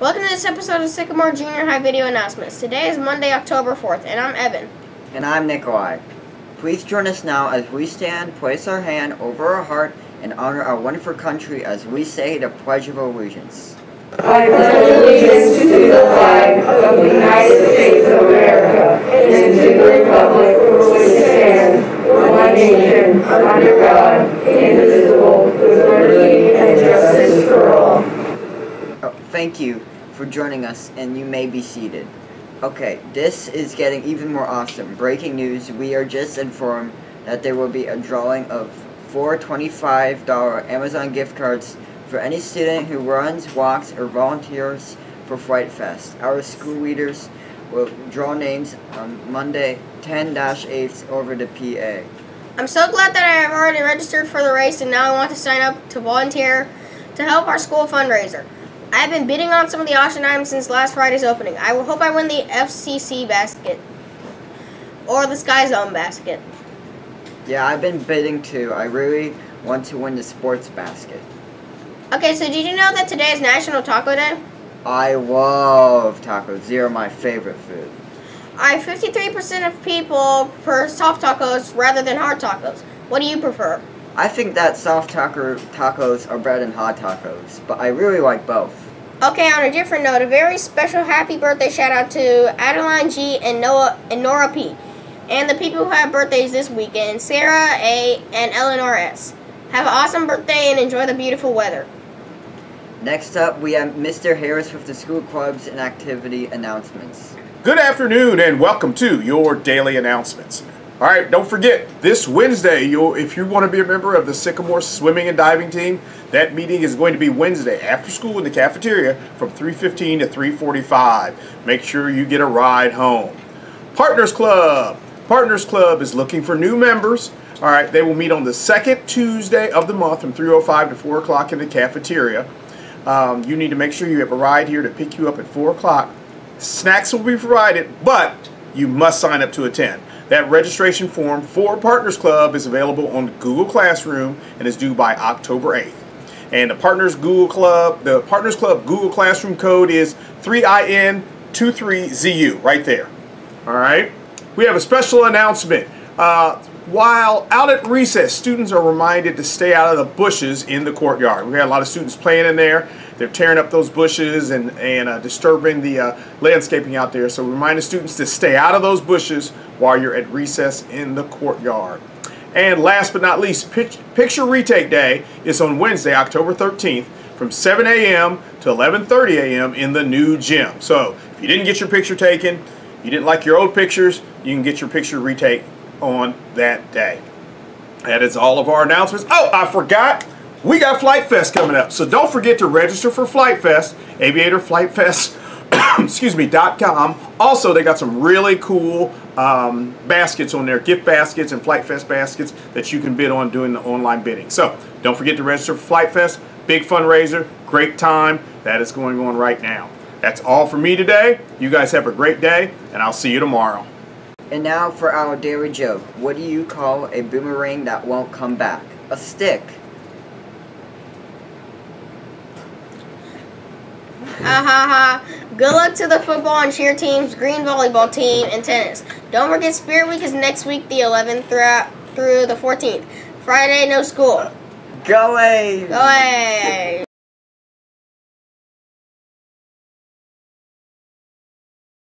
Welcome to this episode of Sycamore Junior High Video Announcements. Today is Monday, October 4th, and I'm Evan. And I'm Nikolai. Please join us now as we stand, place our hand over our heart, and honor our wonderful country as we say the Pledge of Allegiance. I pledge allegiance to the flag of the United States of America and to the republic for which it stands, one nation, under God, indivisible, with liberty and justice for all. Oh, thank you for joining us, and you may be seated. Okay, this is getting even more awesome. Breaking news, we are just informed that there will be a drawing of four $25 Amazon gift cards for any student who runs, walks, or volunteers for Flight Fest. Our school leaders will draw names on Monday 10-8 over the PA. I'm so glad that I have already registered for the race and now I want to sign up to volunteer to help our school fundraiser. I have been bidding on some of the auction items since last Friday's opening. I will hope I win the FCC basket or the Sky Zone basket. Yeah, I've been bidding too. I really want to win the sports basket. Okay, so did you know that today is National Taco Day? I love tacos. They are my favorite food. I 53% of people prefer soft tacos rather than hard tacos. What do you prefer? I think that soft taco tacos are better than hot tacos, but I really like both. Okay, on a different note, a very special happy birthday shout out to Adeline G and Noah and Nora P. And the people who have birthdays this weekend, Sarah A and Eleanor S. Have an awesome birthday and enjoy the beautiful weather. Next up, we have Mr. Harris with the school clubs and activity announcements. Good afternoon and welcome to your daily announcements. All right, don't forget this Wednesday. You'll, if you want to be a member of the Sycamore swimming and diving team, that meeting is going to be Wednesday after school in the cafeteria from 3:15 to 3:45. Make sure you get a ride home. Partners Club. Partners Club is looking for new members. All right, they will meet on the second Tuesday of the month from 3:05 to 4 o'clock in the cafeteria. Um, you need to make sure you have a ride here to pick you up at 4 o'clock. Snacks will be provided, but you must sign up to attend. That registration form for Partners Club is available on Google Classroom and is due by October 8th. And the Partners Google Club, the Partners Club Google Classroom code is 3IN23ZU right there. All right. We have a special announcement. Uh, while out at recess, students are reminded to stay out of the bushes in the courtyard. We had a lot of students playing in there. They're tearing up those bushes and, and uh, disturbing the uh, landscaping out there. So we remind the students to stay out of those bushes while you're at recess in the courtyard. And last but not least, Picture Retake Day is on Wednesday, October 13th from 7 a.m. to 11.30 a.m. in the new gym. So if you didn't get your picture taken, you didn't like your old pictures, you can get your picture retake on that day. That is all of our announcements. Oh, I forgot. We got Flight Fest coming up. So don't forget to register for Flight Fest, Aviator Flight Fest, excuse me, dot .com. Also, they got some really cool um, baskets on there, gift baskets and Flight Fest baskets that you can bid on doing the online bidding. So don't forget to register for Flight Fest. Big fundraiser, great time. That is going on right now. That's all for me today. You guys have a great day, and I'll see you tomorrow. And now for our daily joke. What do you call a boomerang that won't come back? A stick. Ha ha ha. Good luck to the football and cheer teams, green volleyball team, and tennis. Don't forget Spirit Week is next week, the 11th throughout, through the 14th. Friday, no school. Go away! Go away!